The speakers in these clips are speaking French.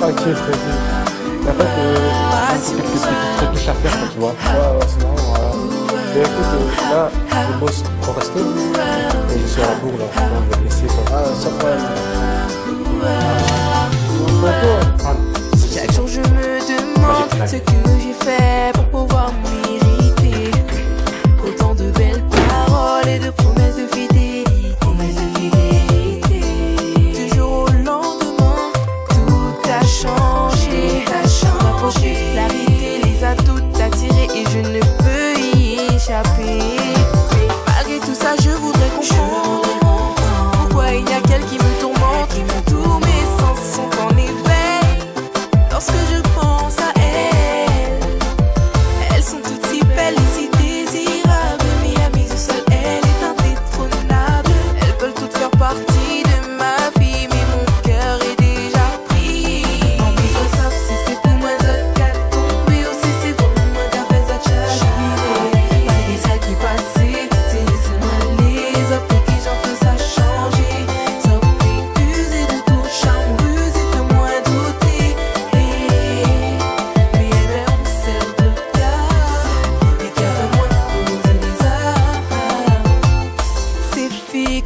tranquille. Et en fait, à faire, tu vois. Ouais, c'est. Mais écoute, là, je bosse et je suis à la bourre, là. On va laisser. Ah, sans problème.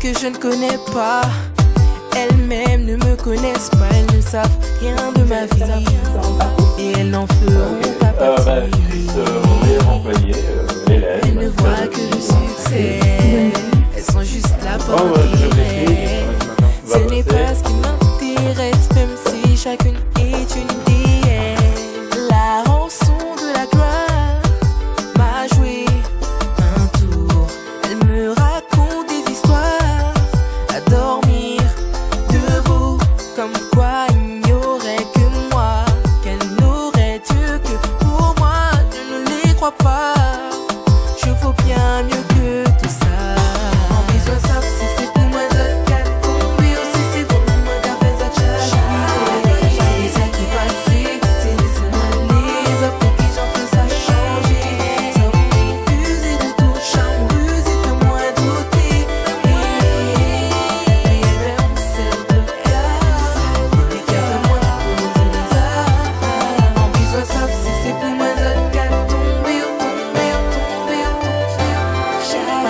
que je ne connais pas. Elles-mêmes ne me connaissent pas, elles ne savent rien de ma vie. Et elles n'en feront okay. pas partie. Euh, bah, Chris, euh. Elles ne voient que le succès. Elles sont juste là pour oh, Ce n'est pas ce qui m'intéresse, même si chacune est une idée.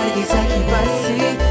zigue-zague vai se